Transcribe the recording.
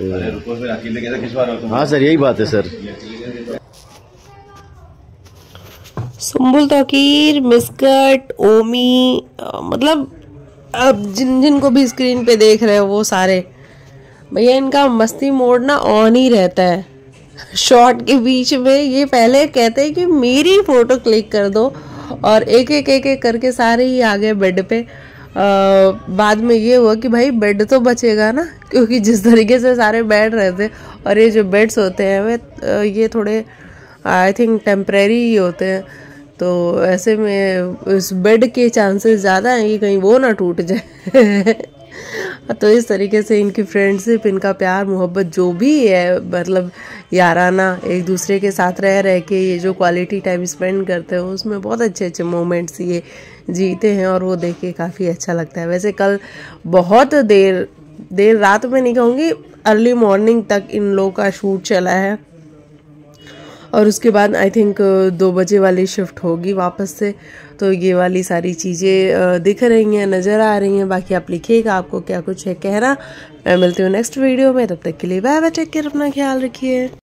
हो, सर, यही बात है, सर। सुम्बुल तोकीर, मिस्कट, ओमी मतलब अब जिन, जिनको भी स्क्रीन पे देख रहे हो, वो सारे। भैया, इनका मस्ती मोड ना ऑन ही रहता है। शॉट के बीच में ये पहले कहते हैं कि मेरी फ़ोटो क्लिक कर दो और एक एक एक एक करके सारे ही आ गए बेड पे। बाद में ये हुआ कि भाई बेड तो बचेगा ना, क्योंकि जिस तरीके से सारे बेड रहते और ये जो बेड्स होते हैं, वे ये थोड़े आई थिंक टेम्प्रेरी ही होते हैं। तो ऐसे में इस बेड के चांसेस ज़्यादा हैं कि कहीं वो ना टूट जाए। तो इस तरीके से इनकी फ्रेंडशिप, इनका प्यार, मोहब्बत जो भी है मतलब याराना एक दूसरे के साथ रह रह के ये जो क्वालिटी टाइम स्पेंड करते हैं, उसमें बहुत अच्छे अच्छे मोमेंट्स ये जीते हैं और वो देख के काफ़ी अच्छा लगता है। वैसे कल बहुत देर देर रात में नहीं कहूँगी अर्ली मॉर्निंग तक इन लोगों का शूट चला है। और उसके बाद आई थिंक दो बजे वाली शिफ्ट होगी वापस से। तो ये वाली सारी चीज़ें दिख रही हैं, नज़र आ रही हैं। बाकी आप लिखिएगा आपको क्या कुछ है कहना। मैं मिलती हूँ नेक्स्ट वीडियो में। तब तक के लिए बाय बाय टेक केयर अपना ख्याल रखिए।